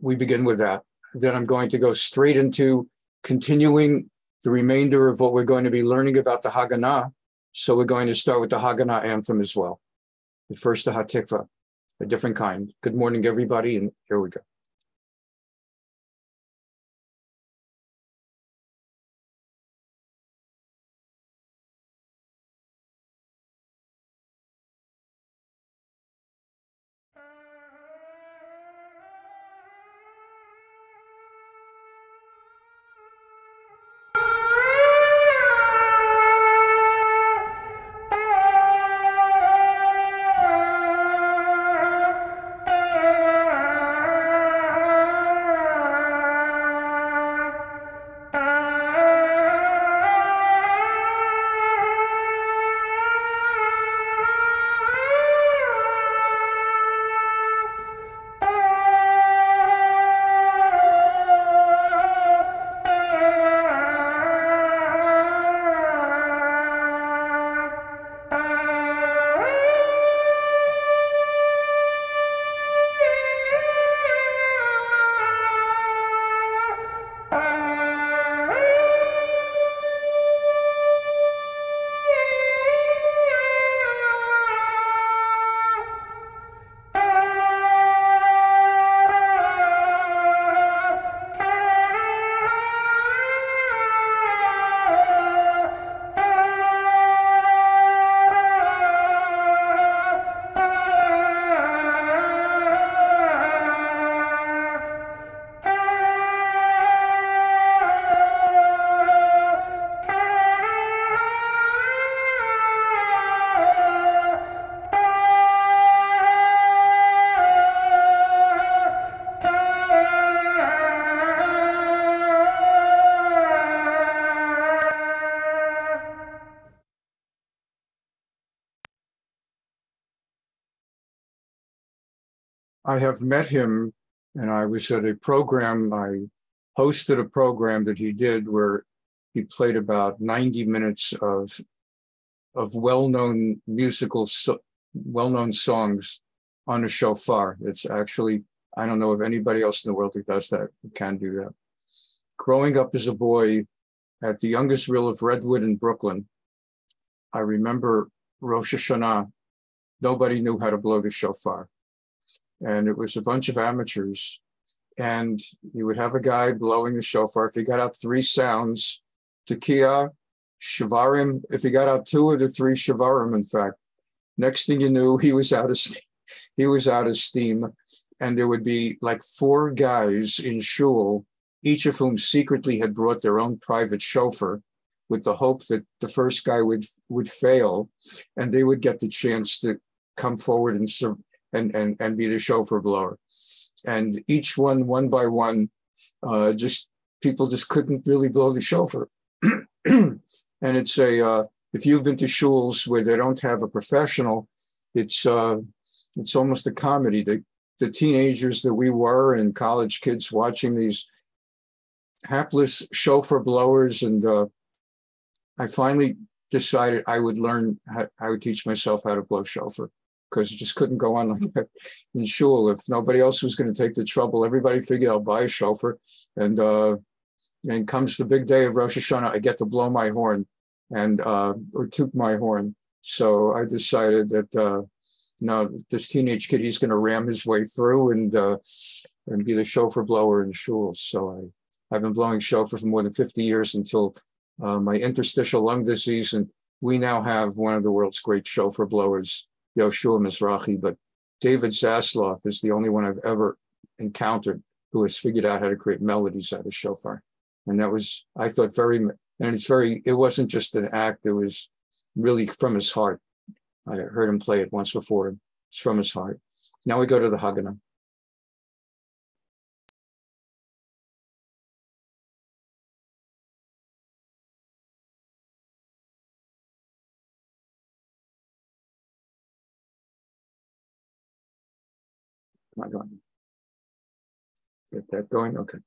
we begin with that. Then I'm going to go straight into continuing the remainder of what we're going to be learning about the Haganah. So we're going to start with the Haganah anthem as well. The first, the Hatikva, a different kind. Good morning, everybody, and here we go. I have met him, and I was at a program, I hosted a program that he did where he played about 90 minutes of, of well known musical, so, well known songs on a shofar. It's actually, I don't know of anybody else in the world who does that, who can do that. Growing up as a boy at the Young Israel of Midwood in Brooklyn, I remember Rosh Hashanah, nobody knew how to blow the shofar and it was a bunch of amateurs. And you would have a guy blowing the shofar. If he got out three sounds, tekiah, shavarim, if he got out two of the three shavarim, in fact, next thing you knew, he was out of steam. He was out of steam. And there would be like four guys in shul, each of whom secretly had brought their own private shofar with the hope that the first guy would would fail and they would get the chance to come forward and and and and be the shofar blower. And each one, one by one, uh, just people just couldn't really blow the shofar. and it's a uh, if you've been to shuls where they don't have a professional, it's uh, it's almost a comedy. The the teenagers that we were and college kids watching these hapless shofar blowers, and uh, I finally decided I would learn. How, I would teach myself how to blow shofar because it just couldn't go on like that in shul. If nobody else was going to take the trouble, everybody figured I'll buy a shofar. And uh, and comes the big day of Rosh Hashanah, I get to blow my horn and uh, or toot my horn. So I decided that uh, no, this teenage kid, he's going to ram his way through and uh, and be the shofar blower in shul. So I I've been blowing shofar for more than 50 years until uh, my interstitial lung disease, and we now have one of the world's great shofar blowers Yoshua Mizrahi, but David Zaslav is the only one I've ever encountered who has figured out how to create melodies out of shofar. And that was, I thought, very, and it's very, it wasn't just an act, it was really from his heart. I heard him play it once before. It's from his heart. Now we go to the Haganah. I going? Get that going? Okay.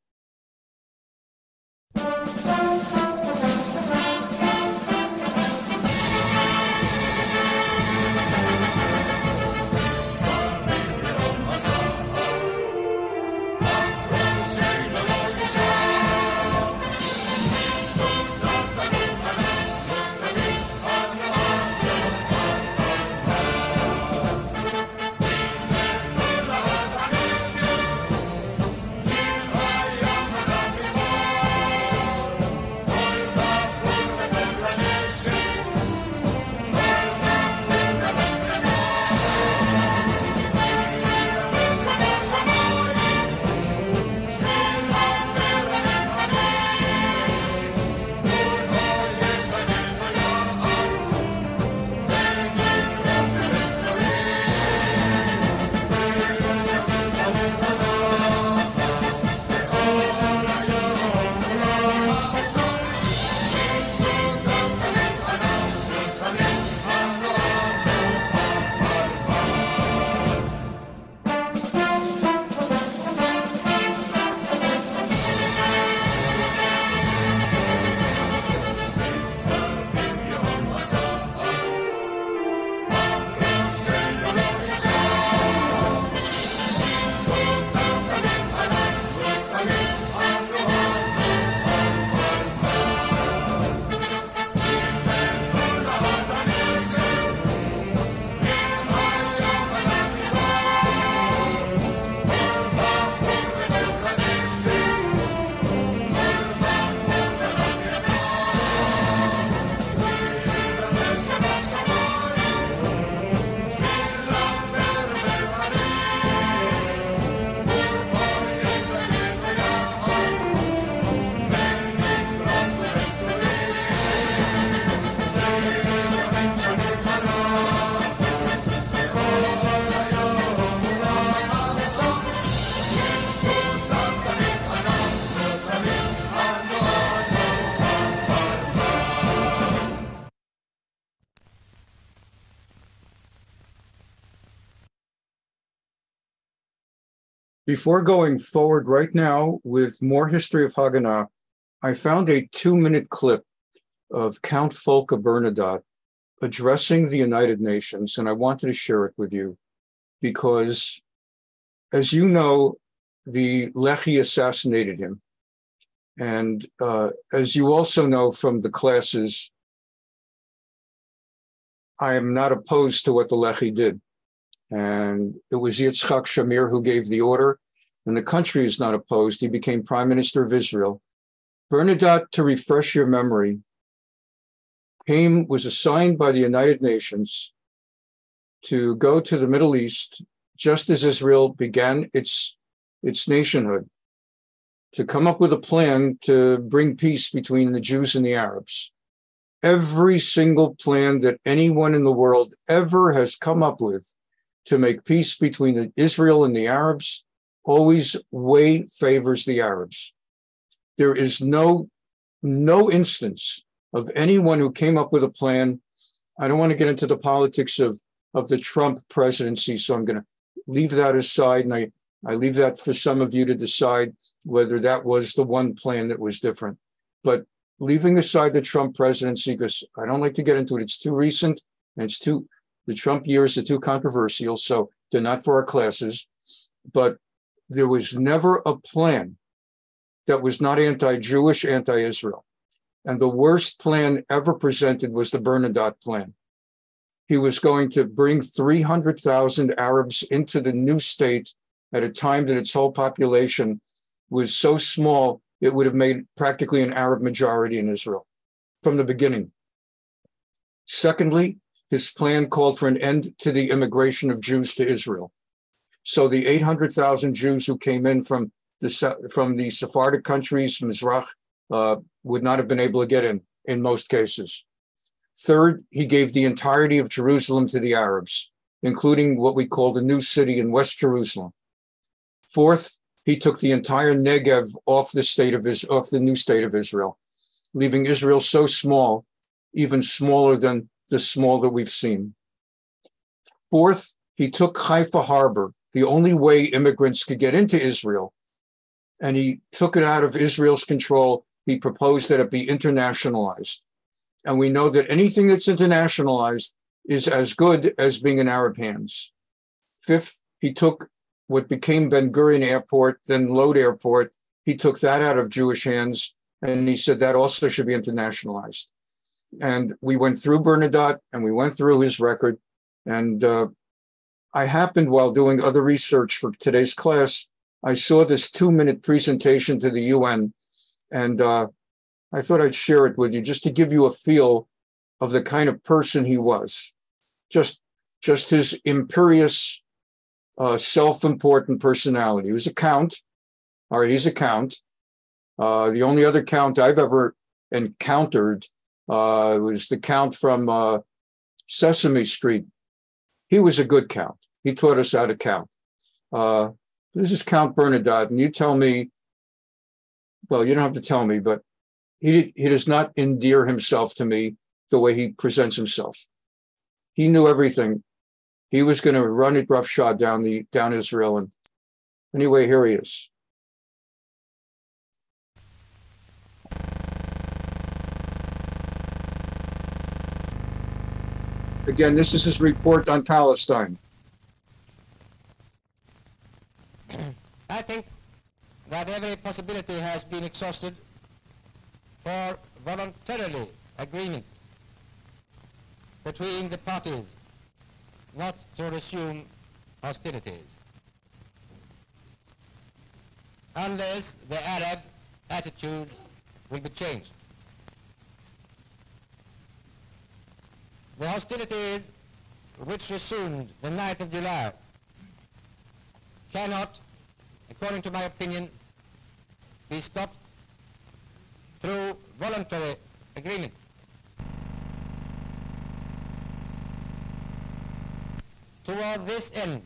Before going forward right now with more history of Haganah, I found a two minute clip of Count Folke Bernadotte addressing the United Nations, and I wanted to share it with you because, as you know, the Lehi assassinated him. And uh, as you also know from the classes, I am not opposed to what the Lehi did. And it was Yitzhak Shamir who gave the order, and the country is not opposed. He became prime minister of Israel. Bernadotte, to refresh your memory, came, was assigned by the United Nations to go to the Middle East just as Israel began its, its nationhood, to come up with a plan to bring peace between the Jews and the Arabs. Every single plan that anyone in the world ever has come up with to make peace between Israel and the Arabs always way favors the Arabs. There is no, no instance of anyone who came up with a plan. I don't want to get into the politics of, of the Trump presidency, so I'm going to leave that aside. And I, I leave that for some of you to decide whether that was the one plan that was different. But leaving aside the Trump presidency, because I don't like to get into it, it's too recent and it's too the Trump years are too controversial, so they're not for our classes. But there was never a plan that was not anti Jewish, anti Israel. And the worst plan ever presented was the Bernadotte plan. He was going to bring 300,000 Arabs into the new state at a time that its whole population was so small, it would have made practically an Arab majority in Israel from the beginning. Secondly, his plan called for an end to the immigration of Jews to Israel. So the 800,000 Jews who came in from the from the Sephardic countries, Mizrach, uh, would not have been able to get in in most cases. Third, he gave the entirety of Jerusalem to the Arabs, including what we call the new city in West Jerusalem. Fourth, he took the entire Negev off the state of off the new state of Israel, leaving Israel so small, even smaller than the small that we've seen. Fourth, he took Haifa Harbor, the only way immigrants could get into Israel, and he took it out of Israel's control. He proposed that it be internationalized. And we know that anything that's internationalized is as good as being in Arab hands. Fifth, he took what became Ben Gurion Airport, then Lod Airport. He took that out of Jewish hands, and he said that also should be internationalized and we went through Bernadotte and we went through his record. And uh, I happened while doing other research for today's class, I saw this two minute presentation to the UN. And uh, I thought I'd share it with you just to give you a feel of the kind of person he was. Just, just his imperious, uh, self important personality. He was a count. All right, he's a count. Uh, the only other count I've ever encountered uh, was the count from uh, Sesame Street. He was a good count. He taught us how to count. Uh, this is Count Bernadotte, and you tell me. Well, you don't have to tell me, but he he does not endear himself to me the way he presents himself. He knew everything. He was going to run it roughshod down the down Israel, and anyway, here he is. Again, this is his report on Palestine. I think that every possibility has been exhausted for voluntarily agreement between the parties not to resume hostilities unless the Arab attitude will be changed. The hostilities which resumed the 9th of July cannot, according to my opinion, be stopped through voluntary agreement. Toward this end,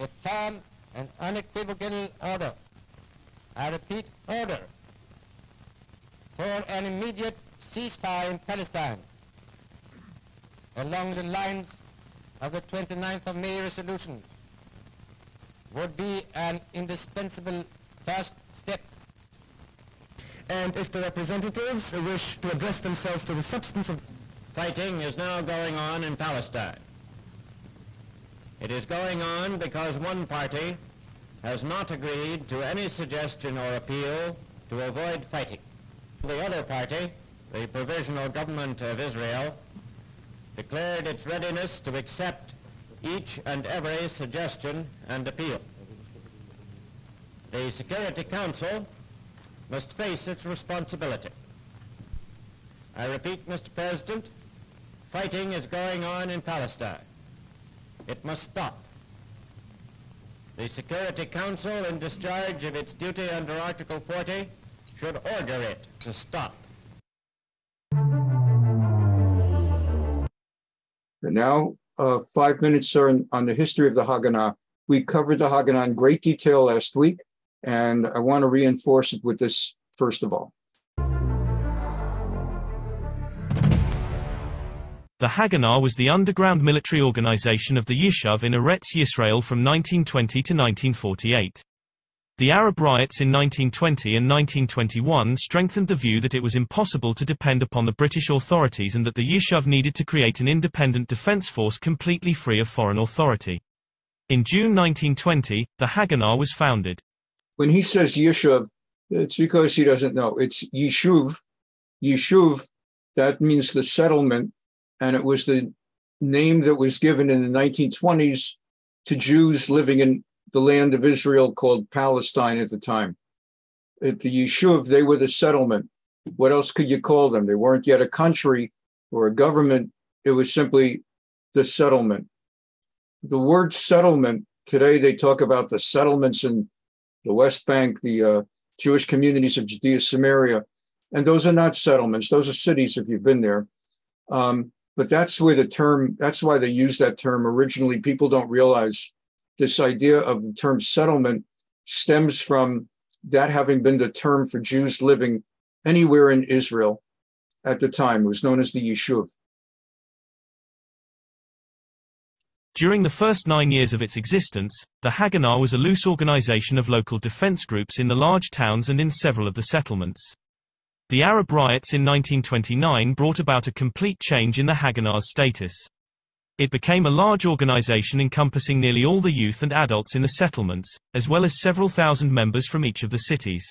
a firm and unequivocal order, I repeat order, for an immediate ceasefire in Palestine along the lines of the 29th of May resolution would be an indispensable first step. And if the representatives wish to address themselves to the substance of Fighting is now going on in Palestine. It is going on because one party has not agreed to any suggestion or appeal to avoid fighting. The other party, the Provisional Government of Israel, declared its readiness to accept each and every suggestion and appeal. The Security Council must face its responsibility. I repeat, Mr. President, fighting is going on in Palestine. It must stop. The Security Council, in discharge of its duty under Article 40, should order it to stop. And now, uh, five minutes, on- on the history of the Haganah. We covered the Haganah in great detail last week, and I want to reinforce it with this first of all. The Haganah was the underground military organization of the Yishuv in Eretz Yisrael from 1920 to 1948. The Arab riots in 1920 and 1921 strengthened the view that it was impossible to depend upon the British authorities and that the Yishuv needed to create an independent defense force completely free of foreign authority. In June 1920, the Haganah was founded. When he says Yishuv, it's because he doesn't know. It's Yishuv. Yishuv, that means the settlement, and it was the name that was given in the 1920s to Jews living in the land of Israel called Palestine at the time. At the Yishuv, they were the settlement. What else could you call them? They weren't yet a country or a government. It was simply the settlement. The word settlement, today they talk about the settlements in the West Bank, the uh, Jewish communities of Judea, Samaria. And those are not settlements, those are cities if you've been there. Um, but that's where the term, that's why they use that term originally. People don't realize this idea of the term settlement stems from that having been the term for Jews living anywhere in Israel at the time. It was known as the Yishuv. During the first nine years of its existence, the Haganah was a loose organization of local defense groups in the large towns and in several of the settlements. The Arab riots in 1929 brought about a complete change in the Haganah's status. It became a large organization encompassing nearly all the youth and adults in the settlements, as well as several thousand members from each of the cities.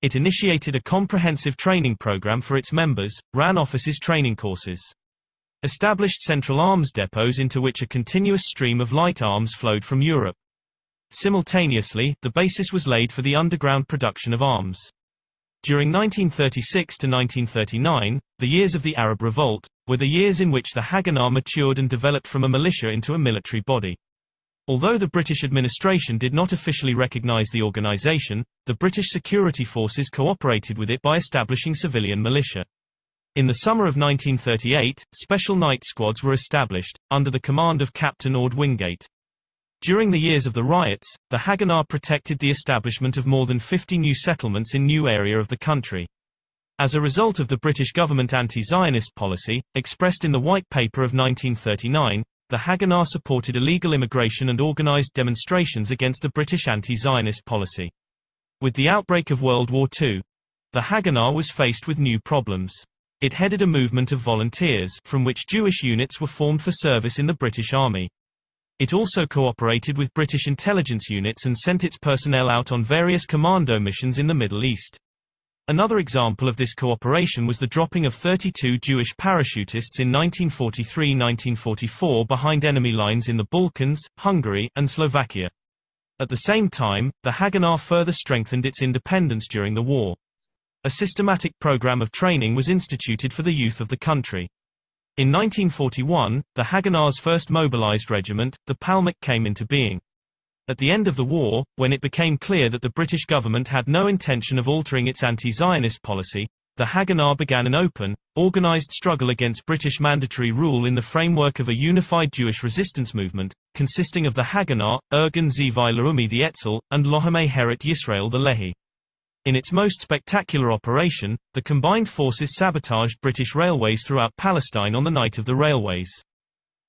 It initiated a comprehensive training program for its members, ran officers' training courses, established central arms depots into which a continuous stream of light arms flowed from Europe. Simultaneously, the basis was laid for the underground production of arms. During 1936 to 1939, the years of the Arab Revolt, were the years in which the Haganah matured and developed from a militia into a military body. Although the British administration did not officially recognize the organization, the British security forces cooperated with it by establishing civilian militia. In the summer of 1938, special night squads were established, under the command of Captain Orde Wingate. During the years of the riots, the Haganah protected the establishment of more than 50 new settlements in new area of the country. As a result of the British government anti-Zionist policy, expressed in the White Paper of 1939, the Haganah supported illegal immigration and organized demonstrations against the British anti-Zionist policy. With the outbreak of World War II, the Haganah was faced with new problems. It headed a movement of volunteers, from which Jewish units were formed for service in the British Army. It also cooperated with British intelligence units and sent its personnel out on various commando missions in the Middle East. Another example of this cooperation was the dropping of 32 Jewish parachutists in 1943-1944 behind enemy lines in the Balkans, Hungary, and Slovakia. At the same time, the Haganah further strengthened its independence during the war. A systematic program of training was instituted for the youth of the country. In 1941, the Haganah's first mobilized regiment, the Palmach came into being. At the end of the war, when it became clear that the British government had no intention of altering its anti-Zionist policy, the Haganah began an open, organized struggle against British mandatory rule in the framework of a unified Jewish resistance movement, consisting of the Haganah, Irgun Tzva'i Leumi the Etzel, and Lochamei Cherut Yisrael the Lehi. In its most spectacular operation, the combined forces sabotaged British railways throughout Palestine on the night of the railways.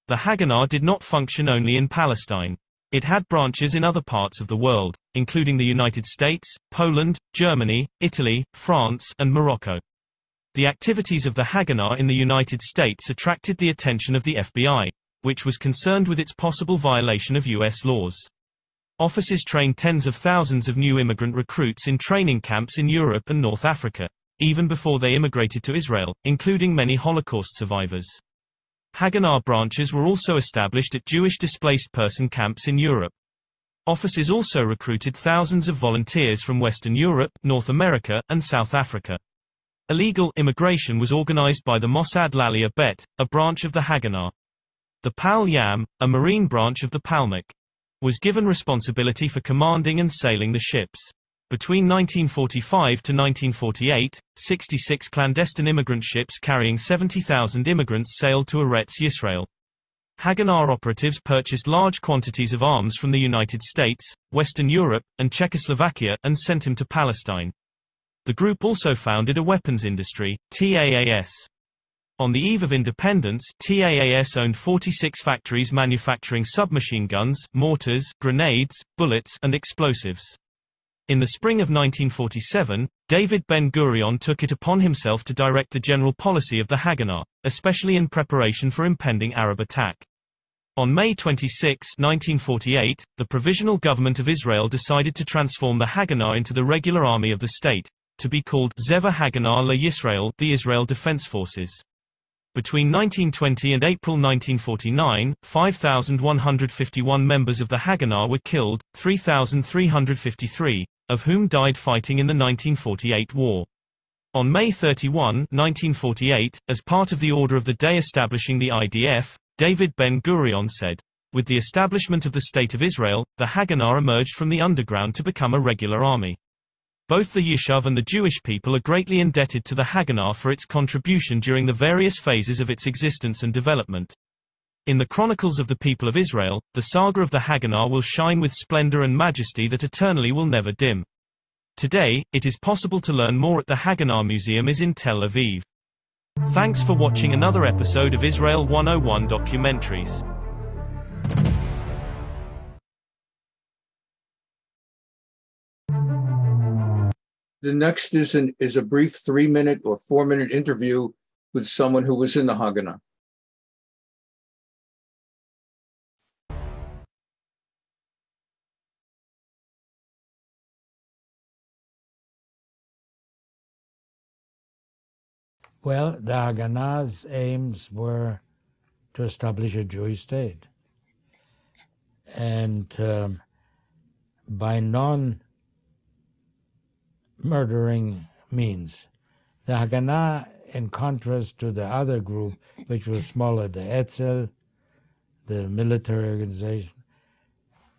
The Haganah did not function only in Palestine. It had branches in other parts of the world, including the United States, Poland, Germany, Italy, France, and Morocco. The activities of the Haganah in the United States attracted the attention of the FBI, which was concerned with its possible violation of U.S. laws. Offices trained tens of thousands of new immigrant recruits in training camps in Europe and North Africa, even before they immigrated to Israel, including many Holocaust survivors. Haganah branches were also established at Jewish displaced person camps in Europe. Offices also recruited thousands of volunteers from Western Europe, North America, and South Africa. Illegal immigration was organized by the Mossad La'aliyah Bet, a branch of the Haganah. The Pal Yam, a marine branch of the Palmach, was given responsibility for commanding and sailing the ships. Between 1945 to 1948, 66 clandestine immigrant ships carrying 70,000 immigrants sailed to Eretz Yisrael. Haganah operatives purchased large quantities of arms from the United States, Western Europe, and Czechoslovakia and sent them to Palestine. The group also founded a weapons industry, TAAS. On the eve of independence, TAAS owned 46 factories manufacturing submachine guns, mortars, grenades, bullets, and explosives. In the spring of 1947, David Ben-Gurion took it upon himself to direct the general policy of the Haganah, especially in preparation for impending Arab attack. On May 26, 1948, the Provisional Government of Israel decided to transform the Haganah into the regular army of the state, to be called Zeva Haganah la Yisrael, the Israel Defense Forces. Between 1920 and April 1949, 5,151 members of the Haganah were killed, 3,353, of whom died fighting in the 1948 war. On May 31, 1948, as part of the order of the day establishing the IDF, David Ben-Gurion said, With the establishment of the State of Israel, the Haganah emerged from the underground to become a regular army. Both the Yishuv and the Jewish people are greatly indebted to the Haganah for its contribution during the various phases of its existence and development. In the Chronicles of the People of Israel, the saga of the Haganah will shine with splendor and majesty that eternally will never dim. Today, it is possible to learn more at the Haganah Museum is in Tel Aviv. Thanks for watching another episode of Israel 101 Documentaries. The next is an is a brief three minute or four minute interview with someone who was in the Haganah. Well, the Haganah's aims were to establish a Jewish state. And um, by non murdering means. The Haganah, in contrast to the other group, which was smaller, the Etzel, the military organization,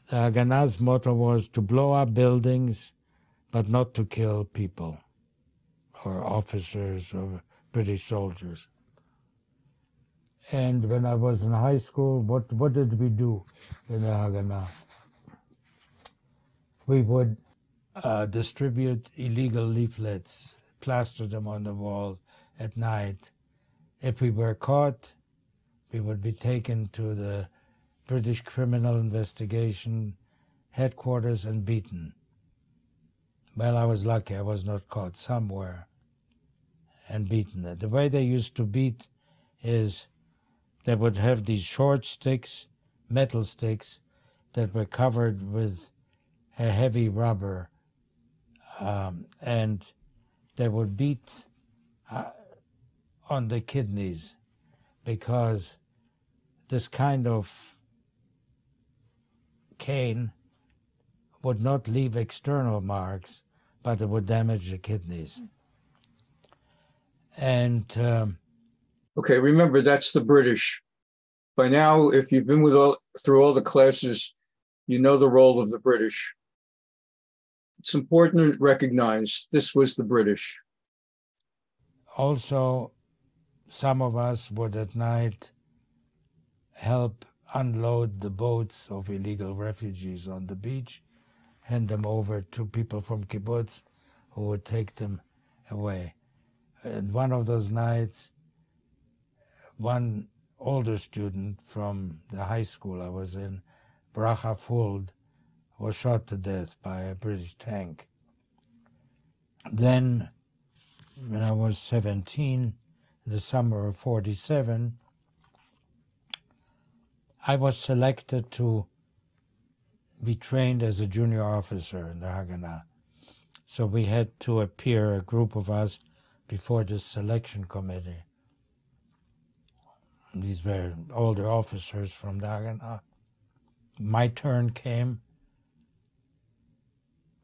the Haganah's motto was to blow up buildings, but not to kill people or officers or British soldiers. And when I was in high school, what, what did we do in the Haganah? We would uh, distribute illegal leaflets, plaster them on the wall at night. If we were caught, we would be taken to the British Criminal Investigation headquarters and beaten. Well, I was lucky I was not caught somewhere and beaten. The way they used to beat is they would have these short sticks, metal sticks, that were covered with a heavy rubber, um, and they would beat uh, on the kidneys because this kind of cane would not leave external marks, but it would damage the kidneys. And um, Okay, remember that's the British. By now, if you've been with all through all the classes, you know the role of the British. It's important to recognize this was the British. also, some of us would at night help unload the boats of illegal refugees on the beach, hand them over to people from kibbutz who would take them away. And one of those nights, one older student from the high school I was in Bracha Fuld, was shot to death by a British tank. Then, when I was 17, in the summer of 47, I was selected to be trained as a junior officer in the Haganah. So we had to appear, a group of us, before the selection committee. These were older officers from the Haganah. My turn came.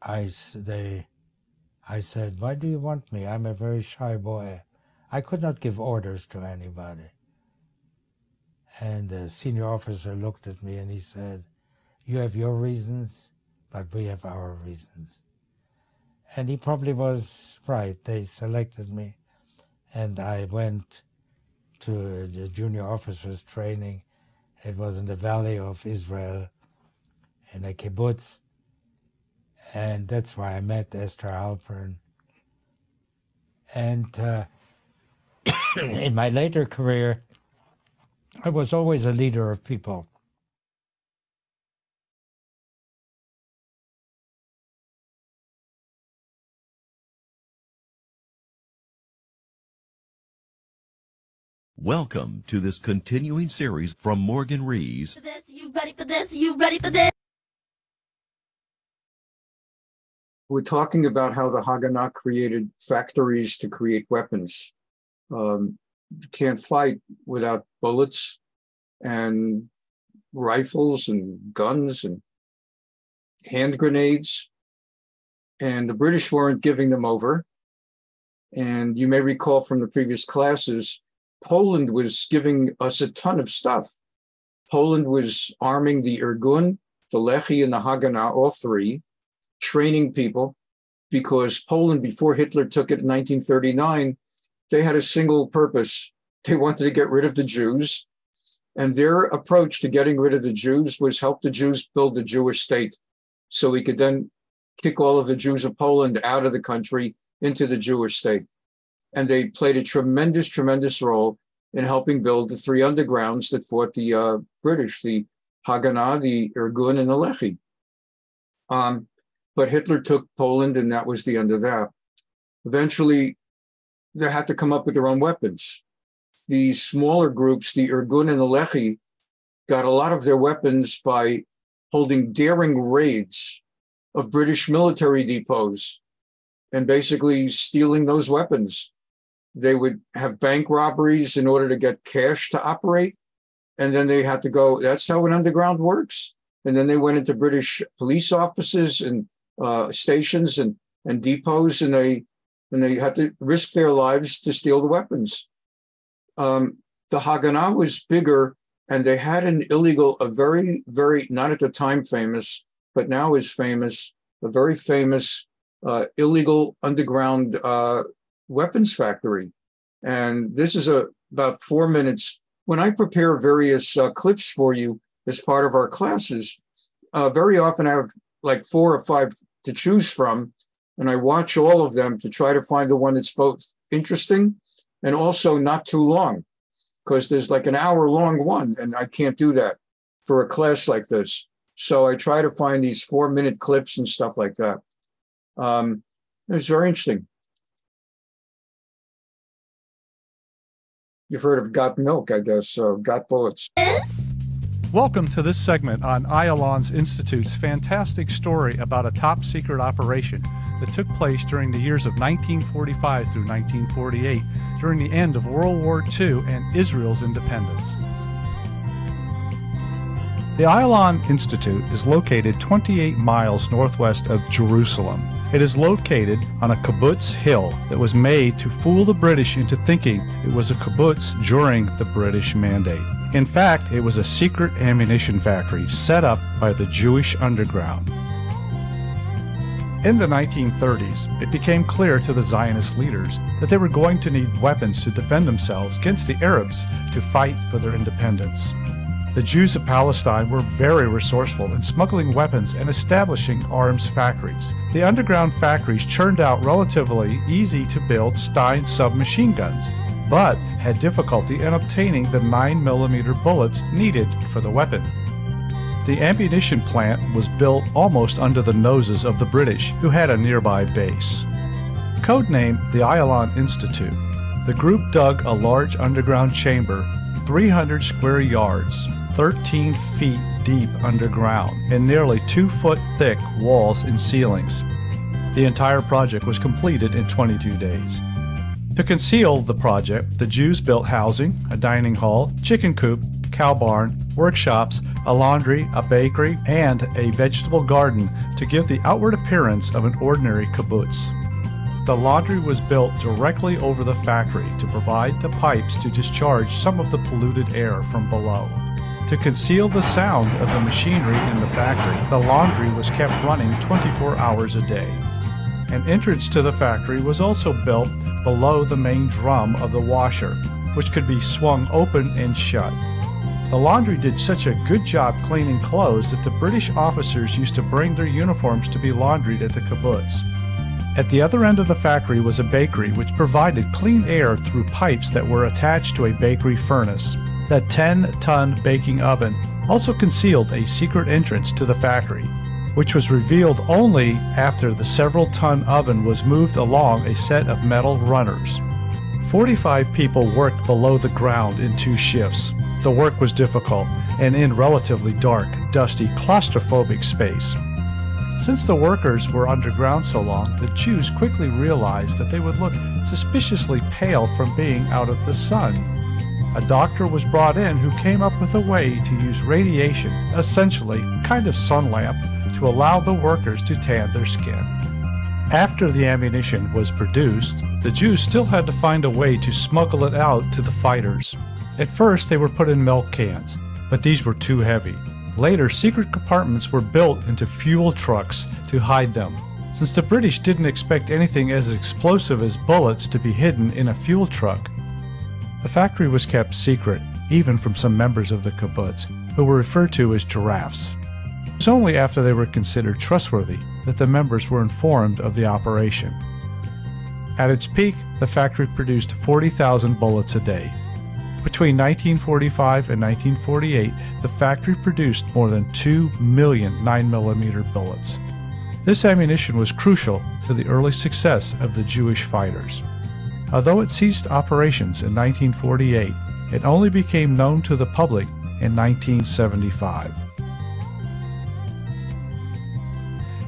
I, they, I said, Why do you want me? I'm a very shy boy. I could not give orders to anybody. And the senior officer looked at me and he said, You have your reasons, but we have our reasons. And he probably was right. They selected me, and I went to the junior officers training. It was in the valley of Israel, in a kibbutz, and that's why I met Esther Alpern. And uh, in my later career, I was always a leader of people. Welcome to this continuing series from Morgan Rees. We're talking about how the Haganah created factories to create weapons. Um, can't fight without bullets and rifles and guns and hand grenades. And the British weren't giving them over. And you may recall from the previous classes, Poland was giving us a ton of stuff. Poland was arming the Irgun, the Lehi, and the Haganah, all three, training people, because Poland, before Hitler took it in 1939, they had a single purpose. They wanted to get rid of the Jews. And their approach to getting rid of the Jews was help the Jews build the Jewish state so we could then kick all of the Jews of Poland out of the country into the Jewish state and they played a tremendous, tremendous role in helping build the three undergrounds that fought the uh, British, the Haganah, the Irgun, and the Lehi. Um, but Hitler took Poland, and that was the end of that. Eventually, they had to come up with their own weapons. The smaller groups, the Irgun and the Lehi, got a lot of their weapons by holding daring raids of British military depots and basically stealing those weapons they would have bank robberies in order to get cash to operate. And then they had to go, that's how an underground works. And then they went into British police offices and uh, stations and, and depots, and they and they had to risk their lives to steal the weapons. Um, the Haganah was bigger, and they had an illegal, a very, very, not at the time famous, but now is famous, a very famous uh, illegal underground uh, weapons factory. And this is a, about four minutes. When I prepare various uh, clips for you as part of our classes, uh, very often I have like four or five to choose from, and I watch all of them to try to find the one that's both interesting and also not too long, because there's like an hour long one, and I can't do that for a class like this. So I try to find these four minute clips and stuff like that. Um, it's very interesting. You've heard of Got Milk, I guess, uh, Got Bullets. Welcome to this segment on Ayalon's Institute's fantastic story about a top secret operation that took place during the years of 1945 through 1948, during the end of World War II and Israel's independence. The Ayalon Institute is located 28 miles northwest of Jerusalem. It is located on a kibbutz hill that was made to fool the British into thinking it was a kibbutz during the British Mandate. In fact, it was a secret ammunition factory set up by the Jewish underground. In the 1930s, it became clear to the Zionist leaders that they were going to need weapons to defend themselves against the Arabs to fight for their independence. The Jews of Palestine were very resourceful in smuggling weapons and establishing arms factories. The underground factories churned out relatively easy to build Sten submachine guns, but had difficulty in obtaining the 9mm bullets needed for the weapon. the ammunition plant was built almost under the noses of the British, who had a nearby base. Codenamed the Ayalon Institute, the group dug a large underground chamber, 300 square yards, 13 feet deep underground, and nearly two foot thick walls and ceilings. The entire project was completed in 22 days. To conceal the project, the Jews built housing, a dining hall, chicken coop, cow barn, workshops, a laundry, a bakery, and a vegetable garden to give the outward appearance of an ordinary kibbutz. The laundry was built directly over the factory to provide the pipes to discharge some of the polluted air from below. To conceal the sound of the machinery in the factory, the laundry was kept running 24 hours a day. An entrance to the factory was also built below the main drum of the washer, which could be swung open and shut. The laundry did such a good job cleaning clothes that the British officers used to bring their uniforms to be laundried at the kibbutz. At the other end of the factory was a bakery which provided clean air through pipes that were attached to a bakery furnace. The 10 ton baking oven also concealed a secret entrance to the factory, which was revealed only after the several ton oven was moved along a set of metal runners. 45 people worked below the ground in two shifts. The work was difficult and in relatively dark, dusty, claustrophobic space. Since the workers were underground so long, the Jews quickly realized that they would look suspiciously pale from being out of the sun. A doctor was brought in who came up with a way to use radiation, essentially kind of sun lamp, to allow the workers to tan their skin. After the ammunition was produced, the Jews still had to find a way to smuggle it out to the fighters. At first, they were put in milk cans, but these were too heavy. Later, secret compartments were built into fuel trucks to hide them. Since the British didn't expect anything as explosive as bullets to be hidden in a fuel truck, the factory was kept secret, even from some members of the kibbutz, who were referred to as giraffes. Was only after they were considered trustworthy that the members were informed of the operation. At its peak, the factory produced 40,000 bullets a day. Between 1945 and 1948, the factory produced more than 2 million 9mm bullets. This ammunition was crucial to the early success of the Jewish fighters. Although it ceased operations in 1948, it only became known to the public in 1975.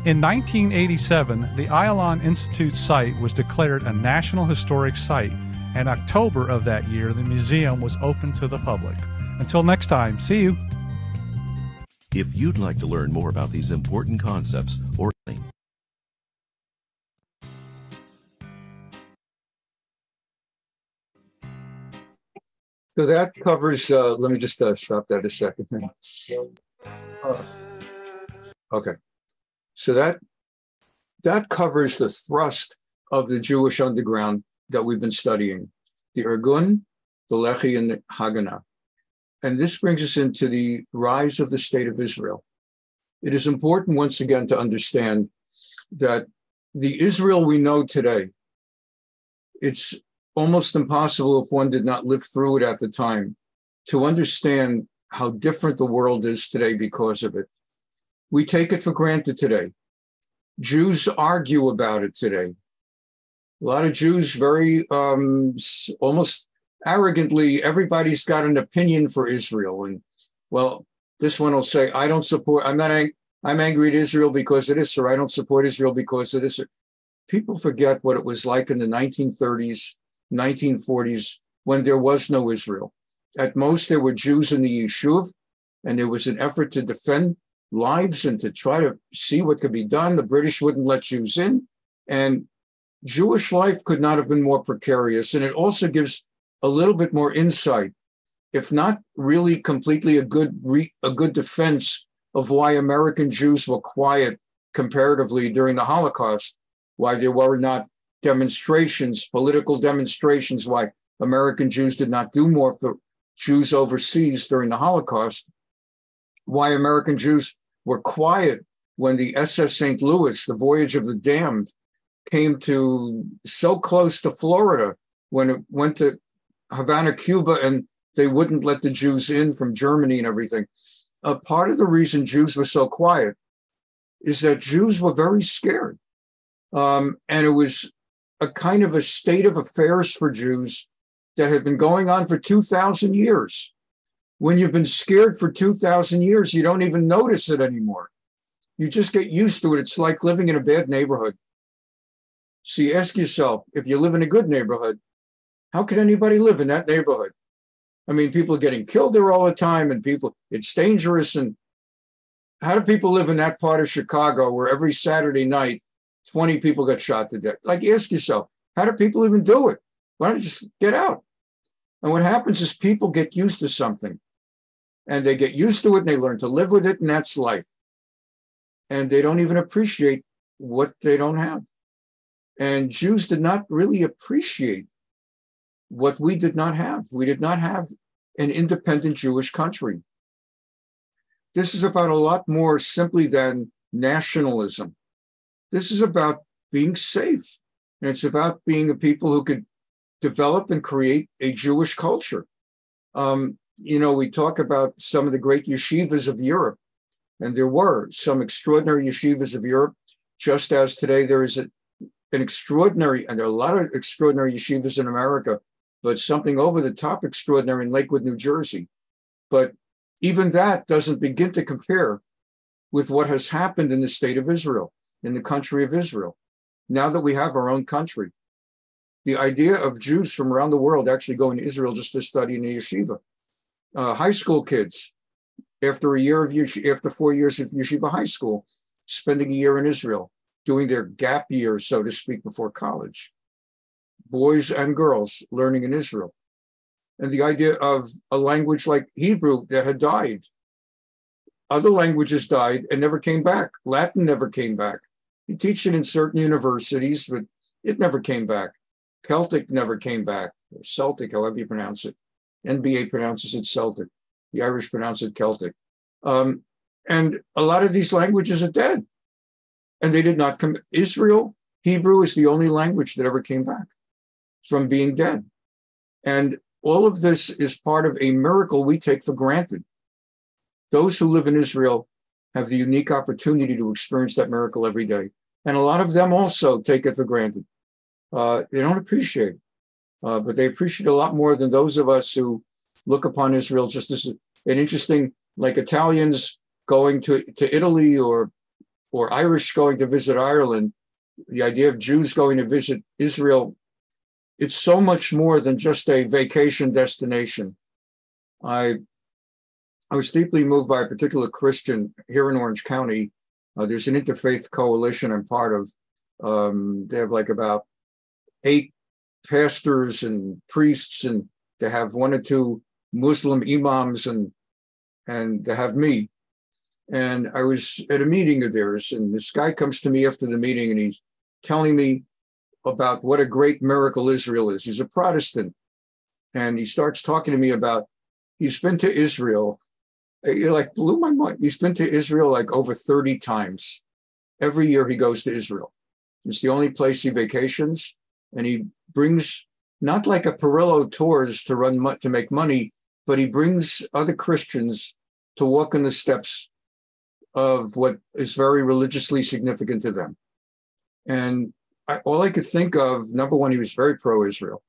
In 1987, the Ayalon Institute site was declared a National Historic Site and October of that year, the museum was open to the public. Until next time, see you. If you'd like to learn more about these important concepts or So that covers, uh, let me just uh, stop that a second. Okay. So that that covers the thrust of the Jewish underground that we've been studying, the Irgun, the Lehi, and the Haganah. And this brings us into the rise of the state of Israel. It is important once again to understand that the Israel we know today, it's almost impossible if one did not live through it at the time to understand how different the world is today because of it. We take it for granted today. Jews argue about it today. A lot of Jews very um, almost arrogantly, everybody's got an opinion for Israel. And well, this one will say, I don't support, I'm not, I'm angry at Israel because of this, or I don't support Israel because of this. People forget what it was like in the 1930s, 1940s, when there was no Israel. At most, there were Jews in the Yishuv, and there was an effort to defend lives and to try to see what could be done. The British wouldn't let Jews in. And Jewish life could not have been more precarious. And it also gives a little bit more insight, if not really completely a good re, a good defense of why American Jews were quiet comparatively during the Holocaust, why there were not demonstrations, political demonstrations, why American Jews did not do more for Jews overseas during the Holocaust, why American Jews were quiet when the SS St. Louis, the voyage of the damned, came to so close to Florida when it went to Havana, Cuba, and they wouldn't let the Jews in from Germany and everything. a part of the reason Jews were so quiet is that Jews were very scared. Um, and it was a kind of a state of affairs for Jews that had been going on for 2,000 years. When you've been scared for 2,000 years, you don't even notice it anymore. You just get used to it. It's like living in a bad neighborhood. So you ask yourself if you live in a good neighborhood, how can anybody live in that neighborhood? I mean, people are getting killed there all the time, and people, it's dangerous. And how do people live in that part of Chicago where every Saturday night 20 people got shot to death? Like, ask yourself, how do people even do it? Why don't you just get out? And what happens is people get used to something and they get used to it and they learn to live with it, and that's life. And they don't even appreciate what they don't have. And Jews did not really appreciate what we did not have. We did not have an independent Jewish country. This is about a lot more simply than nationalism. This is about being safe. And it's about being a people who could develop and create a Jewish culture. Um, you know, we talk about some of the great yeshivas of Europe, and there were some extraordinary yeshivas of Europe, just as today there is a, an extraordinary, and there are a lot of extraordinary yeshivas in America, but something over the top extraordinary in Lakewood, New Jersey. But even that doesn't begin to compare with what has happened in the state of Israel, in the country of Israel, now that we have our own country. The idea of Jews from around the world actually going to Israel just to study in a yeshiva uh, high school kids after a year of after four years of yeshiva high school, spending a year in Israel, doing their gap year, so to speak, before college. Boys and girls learning in Israel. And the idea of a language like Hebrew that had died. Other languages died and never came back. Latin never came back. You teach it in certain universities, but it never came back. Celtic never came back, or Celtic, however you pronounce it. NBA pronounces it Celtic. The Irish pronounce it Celtic. Um, and a lot of these languages are dead. And they did not come. Israel, Hebrew is the only language that ever came back from being dead. And all of this is part of a miracle we take for granted. Those who live in Israel have the unique opportunity to experience that miracle every day. And a lot of them also take it for granted. Uh, they don't appreciate uh, but they appreciate a lot more than those of us who look upon Israel just as an interesting, like Italians going to, to Italy or or Irish going to visit Ireland. The idea of Jews going to visit Israel, it's so much more than just a vacation destination. I I was deeply moved by a particular Christian here in Orange County. Uh, there's an interfaith coalition I'm part of. Um, they have like about eight pastors and priests and to have one or two Muslim imams and and to have me. And I was at a meeting of theirs, and this guy comes to me after the meeting and he's telling me about what a great miracle Israel is. He's a Protestant. And he starts talking to me about he's been to Israel. Uh, it like blew my mind. He's been to Israel like over 30 times. Every year he goes to Israel. It's the only place he vacations and he brings not like a Perillo tours to run to make money, but he brings other Christians to walk in the steps of what is very religiously significant to them. And I, all I could think of, number one, he was very pro-Israel,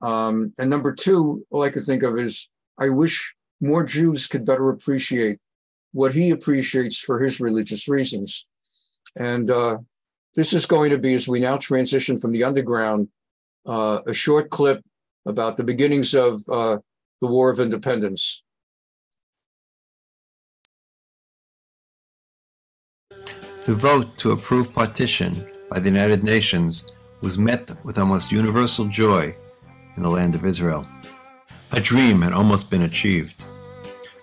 um, and number two, all I could think of is I wish more Jews could better appreciate what he appreciates for his religious reasons. And uh, this is going to be, as we now transition from the underground, uh, a short clip about the beginnings of uh, the War of Independence. The vote to approve partition by the United Nations was met with almost universal joy in the land of Israel. A dream had almost been achieved.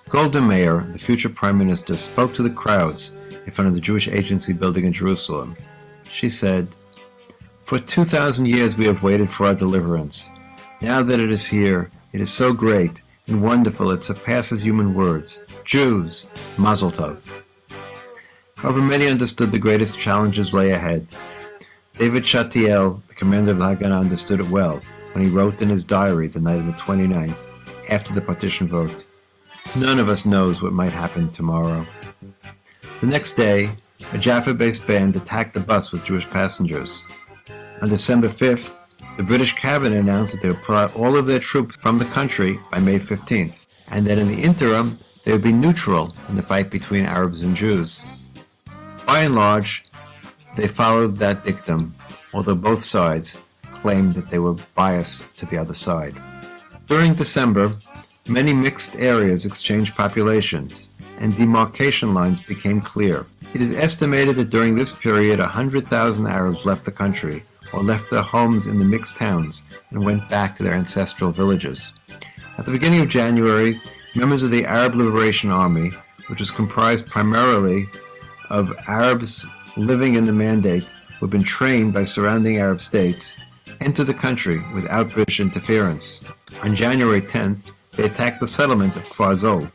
Golda Meir, the future prime minister, spoke to the crowds in front of the Jewish Agency building in Jerusalem she said, For 2,000 years we have waited for our deliverance. Now that it is here, it is so great and wonderful it surpasses human words. Jews, Mazel Tov. However, many understood the greatest challenges lay ahead. David Shaltiel, the commander of the Haganah, understood it well when he wrote in his diary the night of the 29th, after the partition vote. None of us knows what might happen tomorrow. The next day, a Jaffa based band attacked the bus with Jewish passengers. On December 5th, the British cabinet announced that they would pull out all of their troops from the country by May 15th, and that in the interim, they would be neutral in the fight between Arabs and Jews. By and large, they followed that dictum, although both sides claimed that they were biased to the other side. During December, many mixed areas exchanged populations, and demarcation lines became clear. It is estimated that during this period 100,000 Arabs left the country, or left their homes in the mixed towns and went back to their ancestral villages. At the beginning of January, members of the Arab Liberation Army, which was comprised primarily of Arabs living in the Mandate who had been trained by surrounding Arab states, entered the country without British interference. On January 10th, they attacked the settlement of Kfar Szold,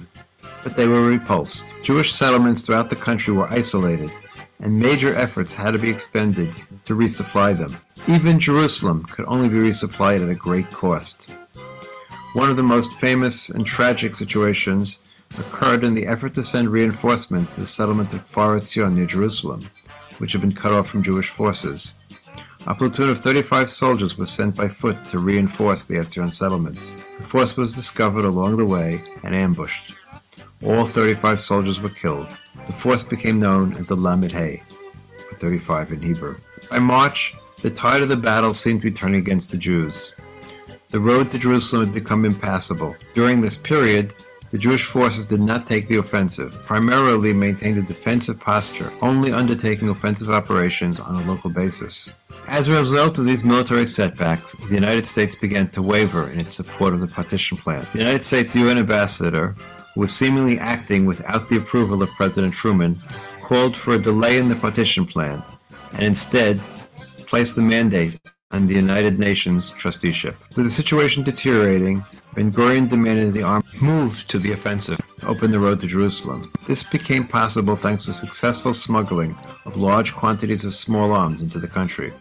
but they were repulsed. Jewish settlements throughout the country were isolated, and major efforts had to be expended to resupply them. Even Jerusalem could only be resupplied at a great cost. One of the most famous and tragic situations occurred in the effort to send reinforcement to the settlement of Kfar Etzion near Jerusalem, which had been cut off from Jewish forces. A platoon of 35 soldiers was sent by foot to reinforce the Etzion settlements. The force was discovered along the way and ambushed. All 35 soldiers were killed. The force became known as the Lamed Hay, for 35 in Hebrew. By March, the tide of the battle seemed to be turning against the Jews. The road to Jerusalem had become impassable. During this period, the Jewish forces did not take the offensive, primarily maintained a defensive posture, only undertaking offensive operations on a local basis. As a result of these military setbacks, the United States began to waver in its support of the partition plan. The United States UN ambassador, was seemingly acting without the approval of President Truman, called for a delay in the partition plan and instead placed the mandate on the United Nations trusteeship. With the situation deteriorating, Ben Gurion demanded the army move to the offensive open the road to Jerusalem. This became possible thanks to successful smuggling of large quantities of small arms into the country.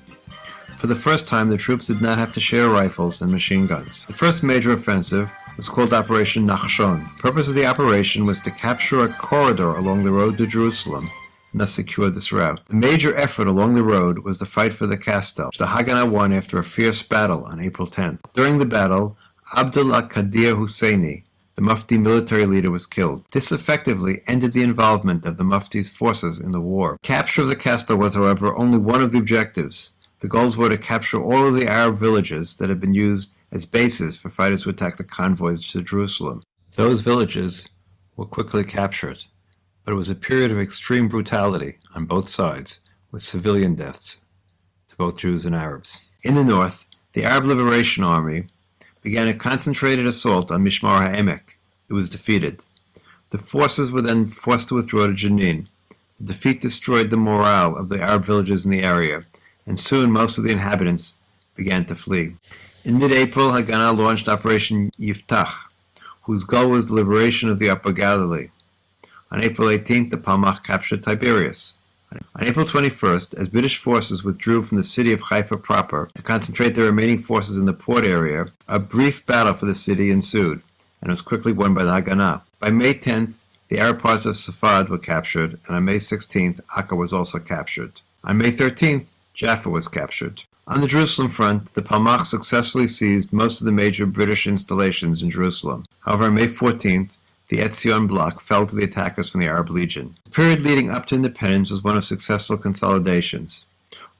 For the first time, the troops did not have to share rifles and machine guns. The first major offensive was called Operation Nachshon. The purpose of the operation was to capture a corridor along the road to Jerusalem and thus secure this route. The major effort along the road was the fight for the Castel, which the Haganah won after a fierce battle on April 10th. During the battle, Abd al-Qadir Husseini, the Mufti military leader, was killed. This effectively ended the involvement of the Mufti's forces in the war. Capture of the Castel was, however, only one of the objectives. The goals were to capture all of the Arab villages that had been used as bases for fighters to attack the convoys to Jerusalem. Those villages were quickly captured, but it was a period of extreme brutality on both sides, with civilian deaths to both Jews and Arabs. In the north, the Arab Liberation Army began a concentrated assault on Mishmar HaEmek. It was defeated. The forces were then forced to withdraw to Jenin. The defeat destroyed the morale of the Arab villages in the area, and soon most of the inhabitants began to flee. In mid-April, Haganah launched Operation Yiftach, whose goal was the liberation of the Upper Galilee. On April 18th, the Palmach captured Tiberias. On April 21st, as British forces withdrew from the city of Haifa proper to concentrate their remaining forces in the port area, a brief battle for the city ensued, and was quickly won by the Haganah. By May 10th, the Arab parts of Safad were captured, and on May 16th, Akka was also captured. On May 13th, Jaffa was captured. On the Jerusalem front, the Palmach successfully seized most of the major British installations in Jerusalem. However, on May 14th, the Etzion bloc fell to the attackers from the Arab Legion. The period leading up to independence was one of successful consolidations.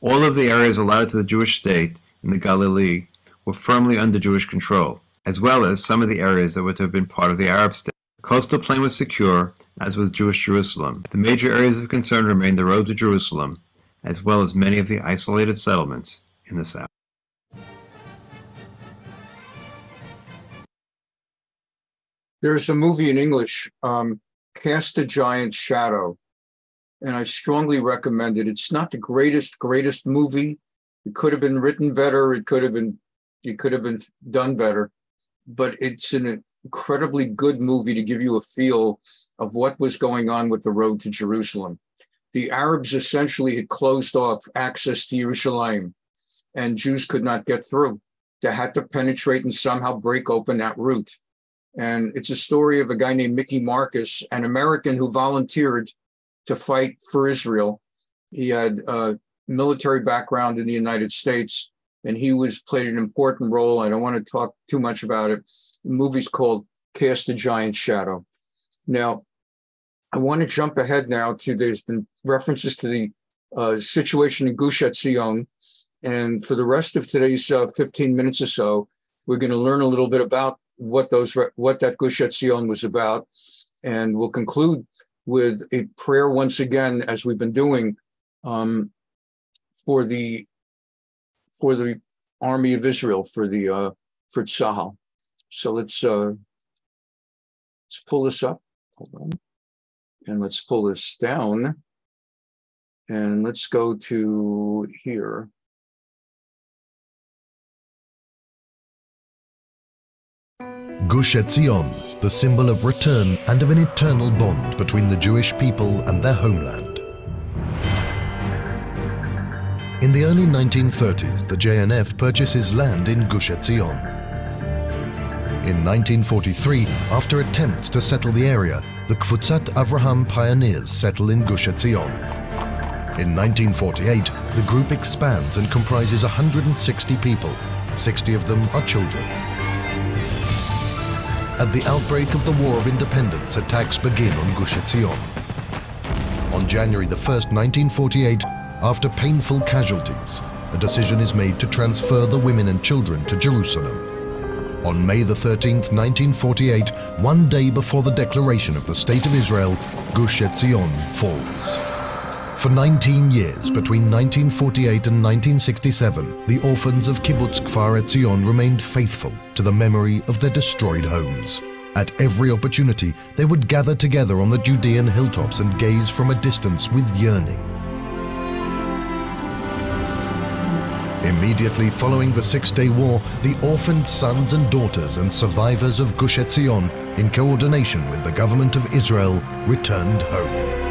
All of the areas allotted to the Jewish state in the Galilee were firmly under Jewish control, as well as some of the areas that were to have been part of the Arab state. The coastal plain was secure, as was Jewish Jerusalem. The major areas of concern remained the road to Jerusalem, as well as many of the isolated settlements in the south. There's a movie in English, um, Cast a Giant Shadow, and I strongly recommend it. It's not the greatest, greatest movie. It could have been written better. It could have been, it could have been done better, but it's an incredibly good movie to give you a feel of what was going on with the road to Jerusalem. The Arabs essentially had closed off access to Jerusalem, and Jews could not get through. They had to penetrate and somehow break open that route. And it's a story of a guy named Mickey Marcus, an American who volunteered to fight for Israel. He had a military background in the United States, and he was played an important role. I don't want to talk too much about it. The movie's called Cast a Giant Shadow. Now, I want to jump ahead now to there's been references to the uh, situation in Gush Etzion. And for the rest of today's uh, 15 minutes or so, we're going to learn a little bit about what those what that Gush Etzion was about, and we'll conclude with a prayer once again, as we've been doing, um, for the for the army of Israel, for the uh, for Tzahal. So let's uh, let's pull this up. Hold on, and let's pull this down, and let's go to here. Gush Etzion, the symbol of return and of an eternal bond between the Jewish people and their homeland. In the early 1930s, the JNF purchases land in Gush Etzion. In 1943, after attempts to settle the area, the Kvutzat Avraham pioneers settle in Gush Etzion. In 1948, the group expands and comprises 160 people. 60 of them are children. At the outbreak of the War of Independence, attacks begin on Gush Etzion. On January 1, 1948, after painful casualties, a decision is made to transfer the women and children to Jerusalem. On May the 13th, 1948, one day before the declaration of the State of Israel, Gush Etzion falls. For 19 years, between 1948 and 1967, the orphans of Kibbutz Kfar Etzion remained faithful to the memory of their destroyed homes. At every opportunity, they would gather together on the Judean hilltops and gaze from a distance with yearning. Immediately following the Six-Day War, the orphaned sons and daughters and survivors of Gush Etzion, in coordination with the government of Israel, returned home.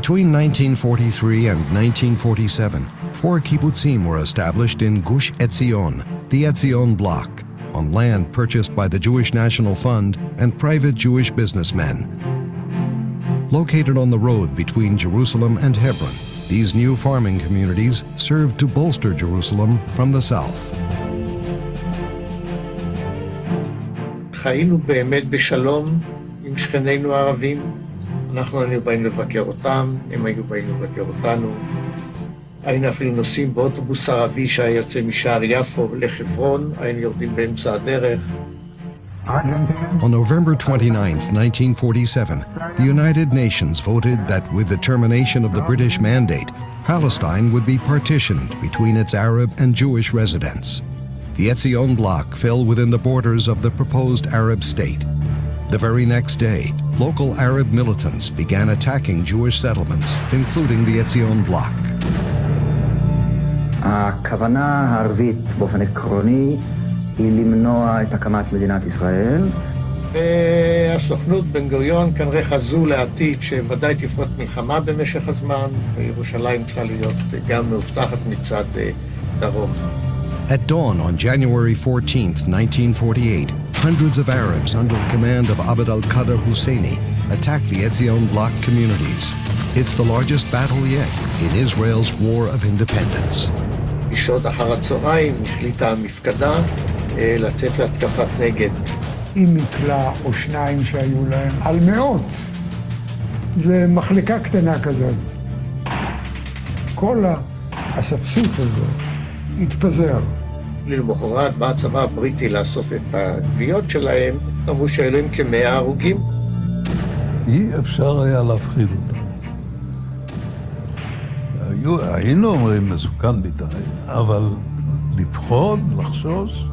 Between 1943 and 1947, four kibbutzim were established in Gush Etzion, the Etzion block, on land purchased by the Jewish National Fund and private Jewish businessmen. Located on the road between Jerusalem and Hebron, these new farming communities served to bolster Jerusalem from the south. חיינו באמת בשלום עם שכנינו הערבים. אנחנו היינו באים לבקר אותם, הם היו באים לבקר אותנו. היינו אפילו נוסעים באוטובוס ערבי שהיה יוצא משער יפו לחברון, היינו יורדים באמצע הדרך. On November 29, 1947, the United Nations voted that with the termination of the British Mandate, Palestine would be partitioned between its Arab and Jewish residents. The Etzion bloc fell within the borders of the proposed Arab state. The very next day, local Arab militants began attacking Jewish settlements, including the Etzion bloc. הכוונה הערבית באופן עקרוני היא למנוע את הקמת מדינת ישראל. והסוכנות בן גוריון כנראה חזו לעתיד שוודאי תפרוט מלחמה במשך הזמן, וירושלים צריכה להיות גם מאובטחת מצד דרום. At dawn on January 14, 1948, hundreds of Arabs under the command of Abd al-Qadir Husseini attacked the Etzion bloc communities. It's the largest battle yet in Israel's War of Independence. בשעות אחר הצהריים החליטה המפקדה לצאת להתקפת נגד. עם מקלע או שניים שהיו להם, על מאות. זה מחלקה קטנה כזאת. כל האספסוף הזה התפזר. למחרת בא הצבא הבריטי לאסוף את הגוויות שלהם, אמרו שהיו להם כמאה הרוגים. אי אפשר היה להפחיד אותם. היו, היינו אומרים מסוכן מדי, אבל לפחוד, לחשוש?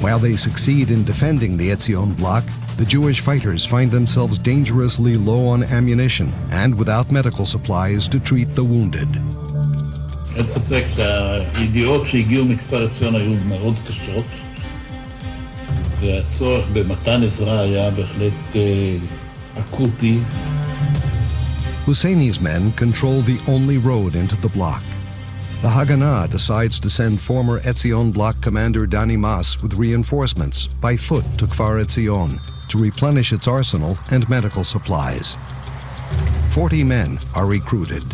While they succeed in defending the Etzion bloc, the Jewish fighters find themselves dangerously low on ammunition and without medical supplies to treat the wounded. אין ספק שהידיעות שהגיעו מכפר עציון היו מאוד קשות, והצורך במתן עזרה היה בהחלט אה, אקוטי. Husseini's men control the only road into the block. The Haganah decides to send former Etzion block commander Dani Mas with reinforcements by foot to Kfar Etzion to replenish its arsenal and medical supplies. Forty men are recruited.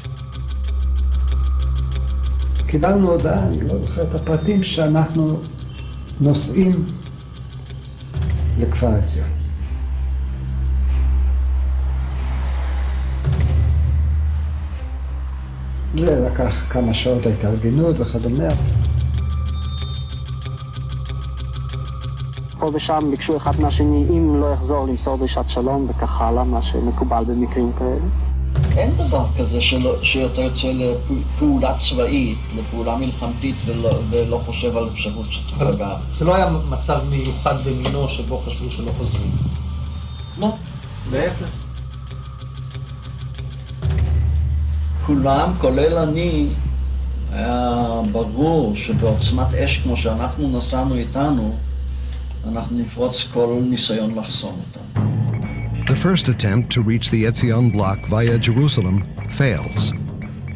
קיבלנו הודעה, אני לא זוכר את הפרטים, שאנחנו נוסעים לכפר עציון. זה לקח כמה שעות ההתארגנות וכדומה. פה ושם ביקשו אחד מהשני, אם לא יחזור למסור דרישת שלום וכך הלאה, מה שמקובל במקרים כאלה. אין דבר כזה שלא, שאתה יוצא לפעולה צבאית, לפעולה מלחמתית ולא, ולא חושב על אפשרות שתיפגע. זה לא היה מצב מיוחד במינו שבו חשבו שלא חוזרים. לא, להפך. כולם, כולל אני, היה ברור שבעוצמת אש כמו שאנחנו נסענו איתנו, אנחנו נפרוץ כל ניסיון לחסום אותם. The first attempt to reach the Etzion block via Jerusalem fails.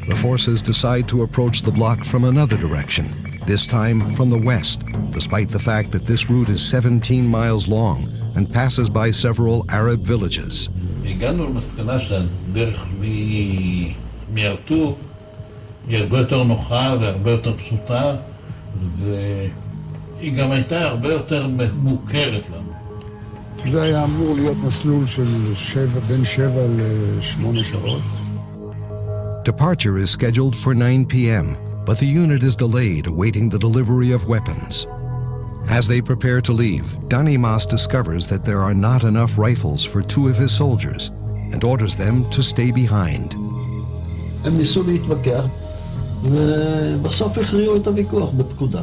The forces decide to approach the block from another direction, this time from the west, despite the fact that this route is 17 miles long and passes by several Arab villages. הגענו למסקנה שהדרך מהרטוב היא הרבה יותר נוחה והרבה יותר פשוטה, והיא גם הייתה הרבה יותר מוכרת לנו. זה היה אמור להיות מסלול של שבע, בין שבע לשמונה שעות. Departure is scheduled for 9 p.m., but the unit is delayed awaiting the delivery of weapons. As they prepare to leave, Dani Mas discovers that there are not enough rifles for two of his soldiers and orders them to stay behind. הם ניסו להתווכח, ובסוף הכריעו את הוויכוח בפקודה.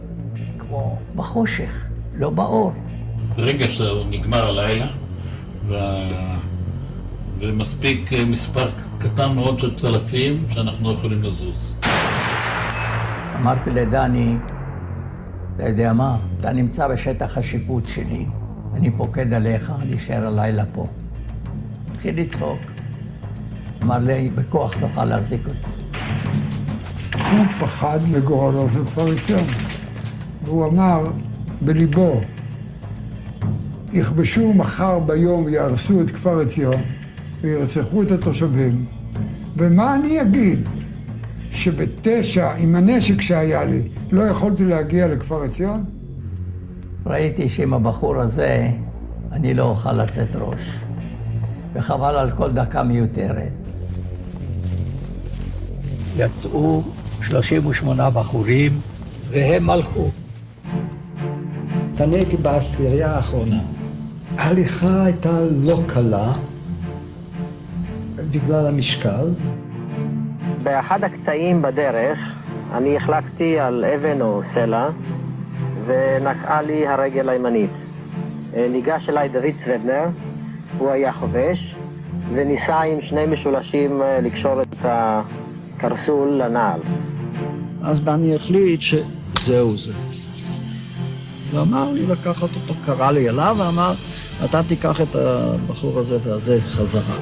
כמו בחושך, לא באור. ברגע שנגמר הלילה, וה... ומספיק מספר קטן מאוד של צלפים שאנחנו לא יכולים לזוז. אמרתי לדני, אתה יודע מה, אתה נמצא בשטח השיפוט שלי, אני פוקד עליך, להישאר הלילה פה. התחיל לצחוק. אמר לי, בכוח תוכל להחזיק אותי. הוא פחד לגורלו של כפר עציון. והוא אמר בליבו, יכבשו מחר ביום ויהרסו את כפר עציון וירצחו את התושבים, ומה אני אגיד? שבתשע, עם הנשק שהיה לי, לא יכולתי להגיע לכפר עציון? ראיתי שעם הבחור הזה אני לא אוכל לצאת ראש, וחבל על כל דקה מיותרת. יצאו 38 בחורים, והם הלכו. אני הייתי בעשירייה האחרונה. ההליכה הייתה לא קלה בגלל המשקל. באחד הקטעים בדרך אני החלקתי על אבן או סלע ונקעה לי הרגל הימנית. ניגש אליי דוד צוודנר, הוא היה חובש, וניסה עם שני משולשים לקשור את הקרסול לנעל. אז דני החליט שזהו זה. ואמר לי לקחת אותו, קרא לי אליו ואמר, אתה תיקח את הבחור הזה והזה חזרה.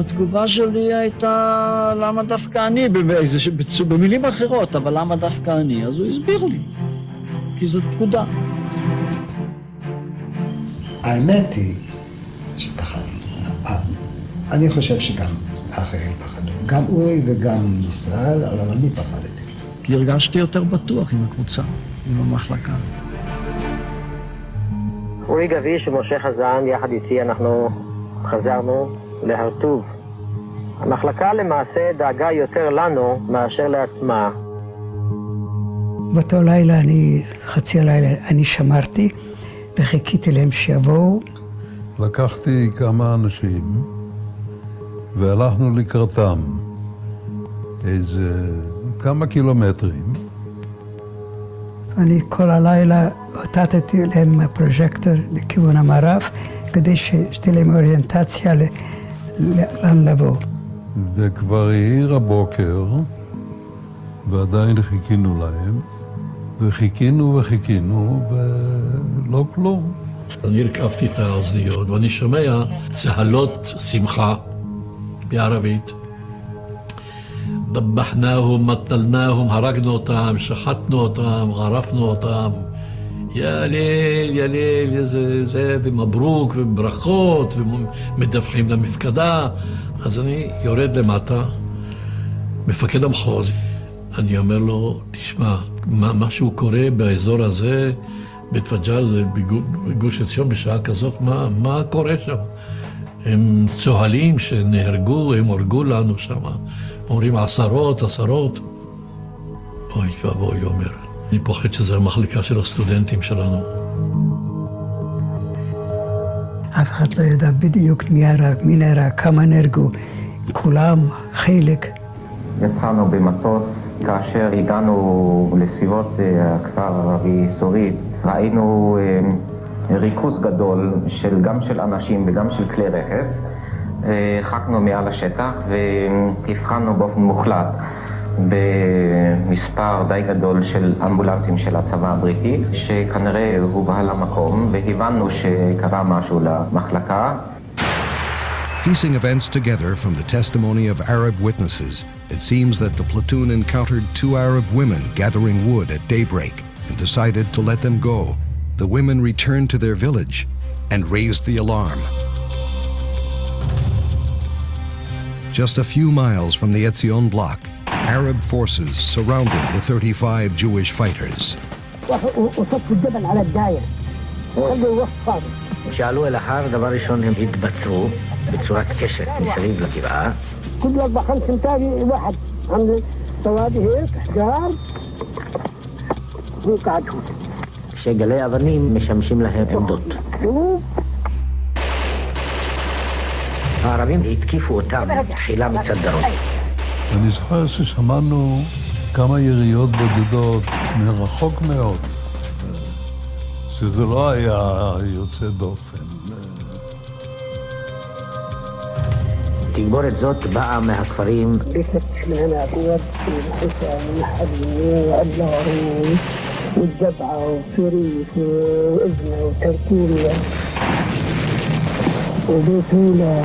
התגובה שלי הייתה, למה דווקא אני, במילים אחרות, אבל למה דווקא אני? אז הוא הסביר לי, כי זו פקודה. האמת היא שפחדתי. אני חושב שגם האחרים פחדו. גם אורי וגם ישראל, אבל אני פחדתי. כי הרגשתי יותר בטוח עם הקבוצה, עם המחלקה. אורי גביש ומשה חזן, יחד איתי אנחנו חזרנו להרטוב. המחלקה למעשה דאגה יותר לנו מאשר לעצמה. באותו לילה אני, חצי הלילה, אני שמרתי וחיכיתי להם שיבואו. לקחתי כמה אנשים והלכנו לקראתם איזה כמה קילומטרים. אני כל הלילה אותתתי להם הפרוז'קטור לכיוון המערב, כדי שתהיה להם אוריינטציה לאן לבוא. וכבר העיר הבוקר, ועדיין חיכינו להם, וחיכינו וחיכינו, ולא כלום. אני הרכבתי את האוזניות, ואני שומע צהלות שמחה בערבית. דבחנאהם, מטלנאהם, הרגנו אותם, שחטנו אותם, ערפנו אותם. יא ליל, יא ליל, איזה זה, ומברוק, וברכות, ומדווחים למפקדה. אז אני יורד למטה, מפקד המחוז, אני אומר לו, תשמע, מה, משהו קורה באזור הזה, בית בגוש עציון, בשעה כזאת, מה, מה קורה שם? הם צוהלים שנהרגו, הם הרגו לנו שם. אומרים עשרות, עשרות. אוי ואבוי, אומר. אני פוחד שזו המחלקה של הסטודנטים שלנו. אף אחד לא ידע בדיוק מי הרג, מי נהרג, כמה נהרגו. כולם, חלק. יצאנו במטוס, כאשר הגענו לסביבות אה, הכפר הערבי סורית, ראינו אה, ריכוז גדול של, גם של אנשים וגם של כלי רכב. הרחקנו מעל השטח והבחנו באופן מוחלט במספר די גדול של אמבולנסים של הצבא הבריטי, שכנראה הובא למקום, והבנו שקרה משהו למחלקה. Piecing events together from the testimony of Arab witnesses, it seems that the platoon encountered two Arab women gathering wood at daybreak and decided to let them go. The women returned to their village and raised the alarm. Just a few miles from the Etzion block, Arab forces surrounded the 35 Jewish fighters. כשעלו אל ההר, דבר ראשון הם התבצרו בצורת קשת מסביב לגבעה. كل أربع خمس إنتاج واحد عند طوابي هيك حجار هو قاعد هون שגלי אבנים משמשים להם עמדות. הערבים התקיפו אותם תחילה מצד דרום. אני זוכר ששמענו כמה יריות בודדות מרחוק מאוד, שזה לא היה יוצא דופן. תגבורת זאת באה מהכפרים والجبعة وفريف وإبنة وتركيريا ובתולה.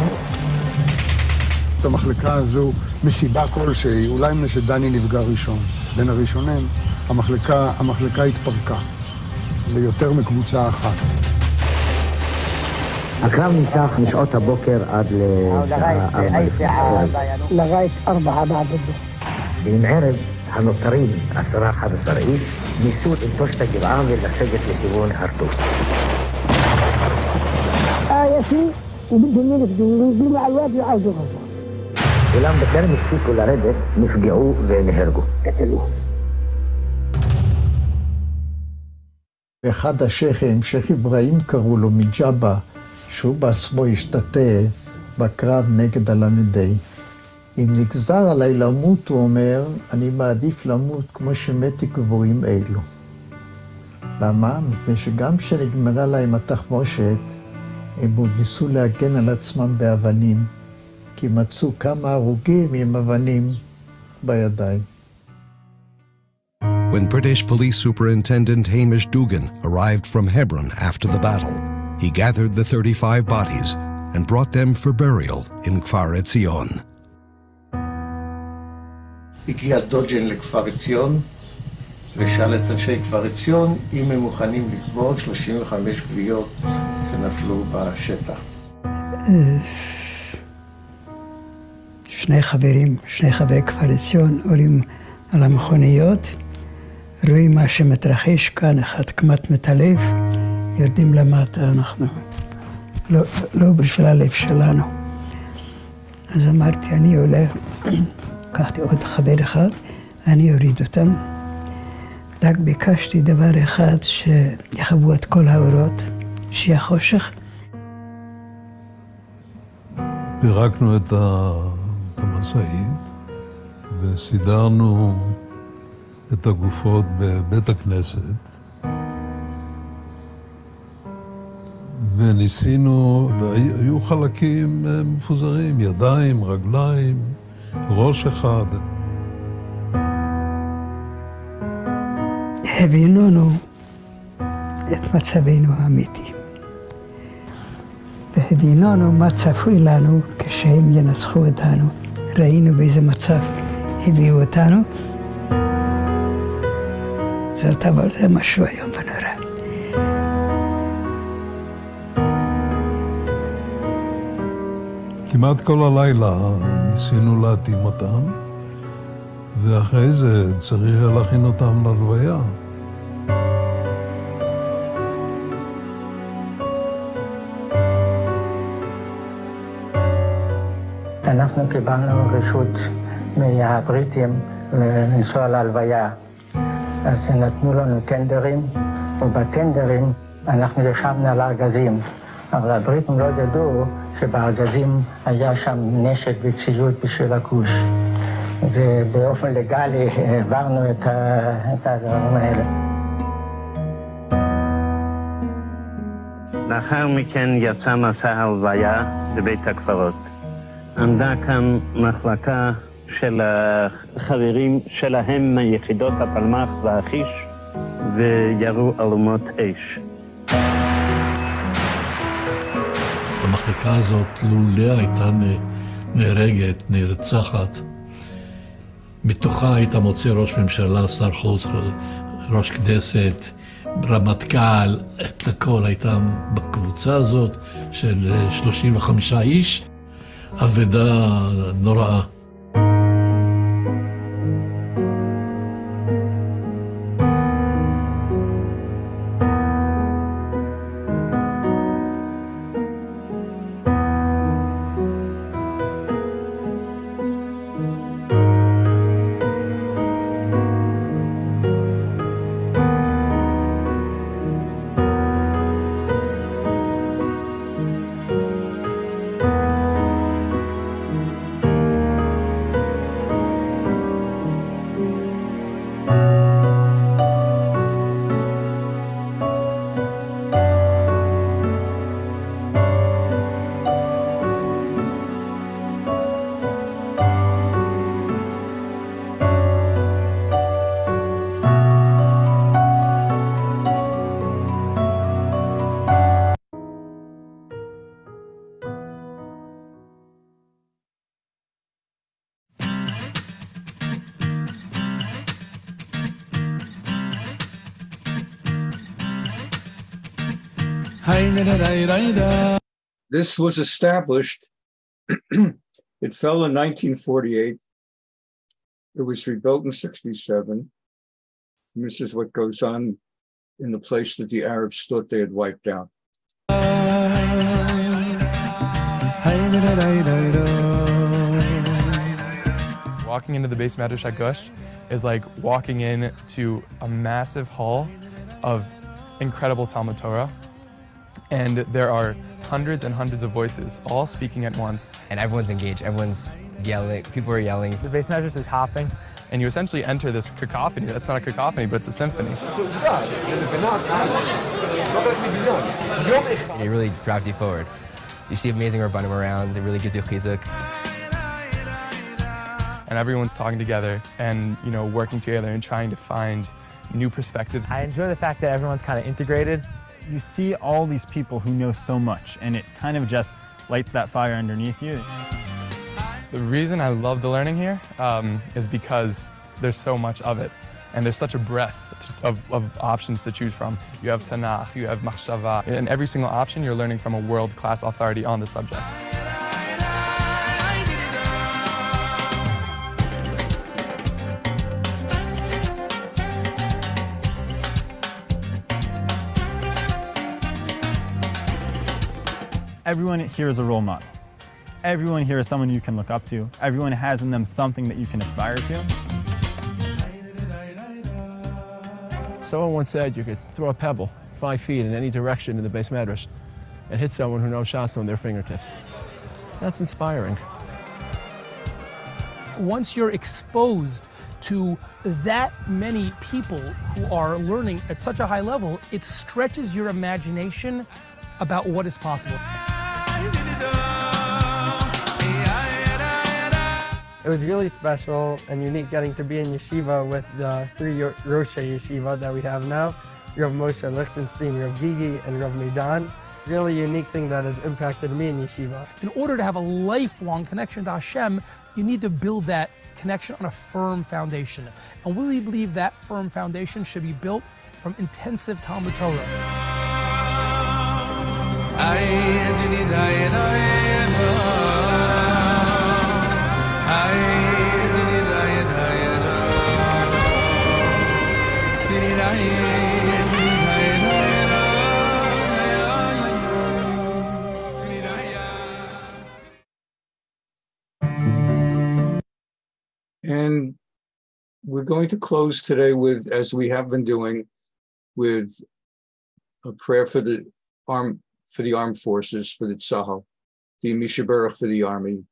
המחלקה הזו מסיבה כלשהי, אולי מפני שדני נפגע ראשון, בין הראשונים, המחלקה, המחלקה התפרקה ליותר מקבוצה אחת. הקרב נמשך משעות הבוקר עד לשעה ארבע. לגייס ארבעה בעד ועם ערב הנותרים, עשרה אחת עשר איש, ניסו לנטוש את הגבעה ולסגת לכיוון הרטוב. آية ובדומים ينفذوا ובדומים مع الواد يعاودوا غزة אולם בטרם הפסיקו לרדת, נפגעו ונהרגו. קטלו. אחד השייחים, שייח אברהים קראו לו, מג'אבה, שהוא בעצמו השתתף בקרב נגד הל"ה. אם נגזר עליי למות, הוא אומר, אני מעדיף למות כמו שמתי גבורים אלו. למה? מפני שגם כשנגמרה להם התחמושת, הם עוד ניסו להגן על עצמם באבנים, כי מצאו כמה הרוגים עם אבנים בידיים. When British Police Superintendent Hamish Dugan arrived from Hebron after the battle, he gathered the 35 bodies and brought them for burial in Kfar Etzion. הגיע דוג'ן לכפר עציון ושאל את אנשי כפר עציון אם הם מוכנים לקבור 35 גוויות שנפלו בשטח. שני חברים, שני חברי כפר עציון עולים על המכוניות, רואים מה שמתרחש כאן, אחד כמעט מתעלף, יורדים למטה, אנחנו לא, לא בשביל הלב שלנו. אז אמרתי, אני עולה, לקחתי עוד חבר אחד, אני אוריד אותם. רק ביקשתי דבר אחד, שיכבו את כל האורות, שיהיה חושך. פירקנו את המשאית וסידרנו את הגופות בבית הכנסת. וניסינו, היו חלקים אה, מפוזרים, ידיים, רגליים, ראש אחד. הבינונו את מצבנו האמיתי. והבינונו מה צפוי לנו כשהם ינצחו אותנו. ראינו באיזה מצב הביאו אותנו. זאת אבל זה משהו איום ונורא. כמעט כל הלילה ניסינו להתאים אותם, ואחרי זה צריך להכין אותם ללוויה. קיבלנו רשות מהבריטים לנסוע להלוויה. אז נתנו לנו טנדרים, ובטנדרים אנחנו ישבנו על הארגזים. אבל הבריטים לא ידעו שבארגזים היה שם נשק וציוד בשביל הכוש. זה באופן לגלי העברנו את הדברים האלה. לאחר מכן יצא מסע הלוויה לבית הקברות. עמדה כאן מחלקה של החברים שלהם מיחידות הפלמ"ח והחיש וירו אלומות אש. המחלקה הזאת, לולא הייתה נהרגת, נרצחת, מתוכה היית מוצא ראש ממשלה, שר חוץ, ראש כנסת, רמטכ"ל, את הכל הייתה בקבוצה הזאת של 35 איש, אבדה נוראה. This was established. it fell in 1948. It was rebuilt in 67. And this is what goes on in the place that the Arabs thought they had wiped out. Walking into the beis Medrash Gush is like walking into a massive hall of incredible Talmud Torah and there are hundreds and hundreds of voices all speaking at once. And everyone's engaged, everyone's yelling, people are yelling. The beis medrash is hopping, and you essentially enter this cacophony. That's not a cacophony, but it's a symphony. It really drives you forward. You see amazing Rabbanim around, it really gives you chizuk. And everyone's talking together and, you know, working together and trying to find new perspectives. I enjoy the fact that everyone's kind of integrated you see all these people who know so much, and it kind of just lights that fire underneath you. The reason I love the learning here um, is because there's so much of it. And there's such a breadth of, of, options to choose from. You have Tanakh, you have Machshava. and every single option, you're learning from a world-class authority on the subject. Everyone here is a role model. Everyone here is someone you can look up to. Everyone has in them something that you can aspire to. Someone once said you could throw a pebble five feet in any direction in the beis medrash and hit someone who knows Shas on their fingertips. That's inspiring. Once you're exposed to that many people who are learning at such a high level, it stretches your imagination about what is possible. It was really special and unique getting to be in yeshiva with the three Rosh Yeshiva that we have now. Rav Moshe Lichtenstein, Rav Gigi, and Rav Medan. Really unique thing that has impacted me in yeshiva. In order to have a lifelong connection to Hashem, you need to build that connection on a firm foundation. And we believe that firm foundation should be built from intensive Talmud Torah. And we're going to close today with, as we have been doing, with a prayer for the arm for the armed forces, for the Tzahal, the Mishaberach for the army.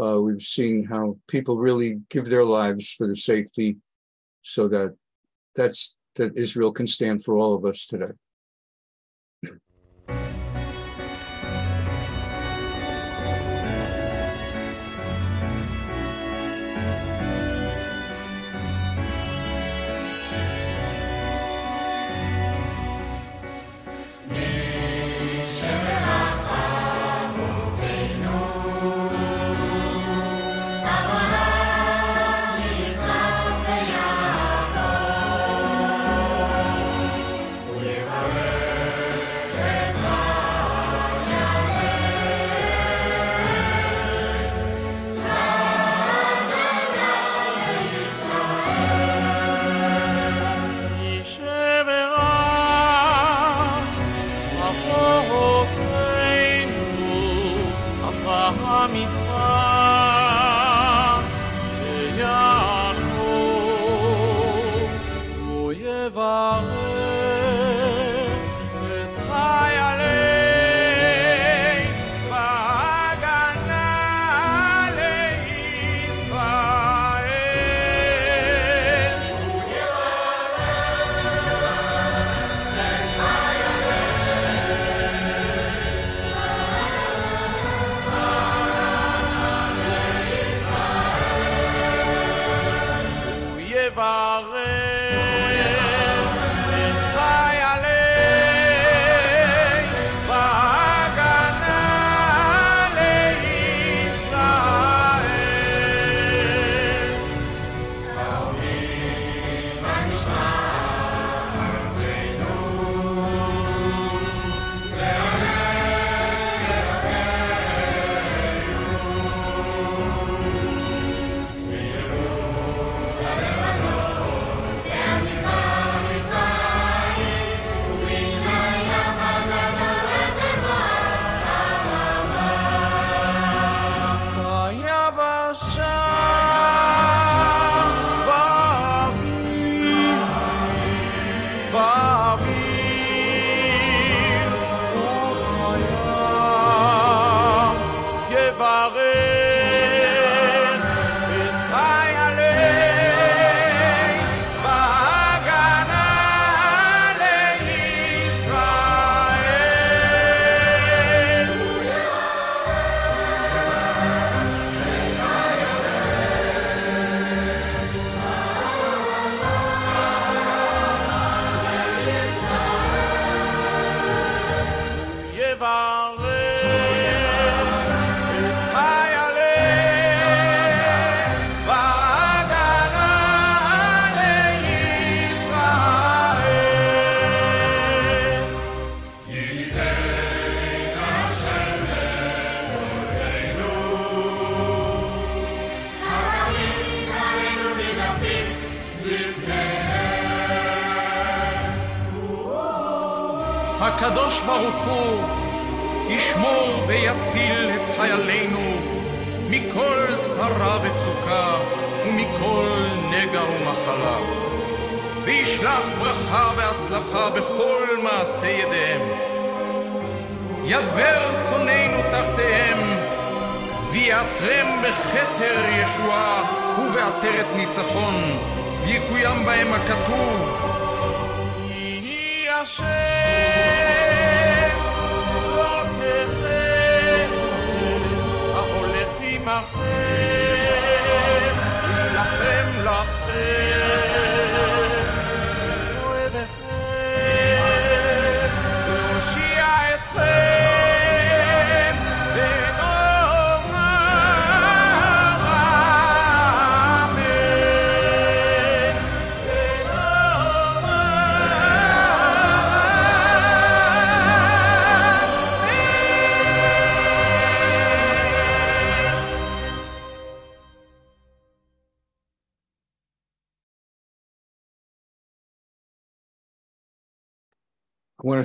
Uh, we've seen how people really give their lives for the safety, so that that's that Israel can stand for all of us today. ישועה ובעטרת ניצחון, ויקוים בהם הכתוב: כי השם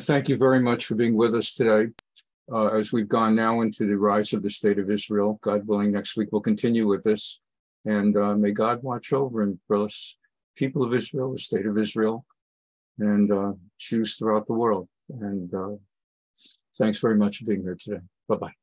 thank you very much for being with us today. Uh, as we've gone now into the rise of the state of Israel, God willing, next week we'll continue with this. And uh, may God watch over and bless people of Israel, the state of Israel, and uh, Jews throughout the world. And uh, thanks very much for being here today. Bye bye.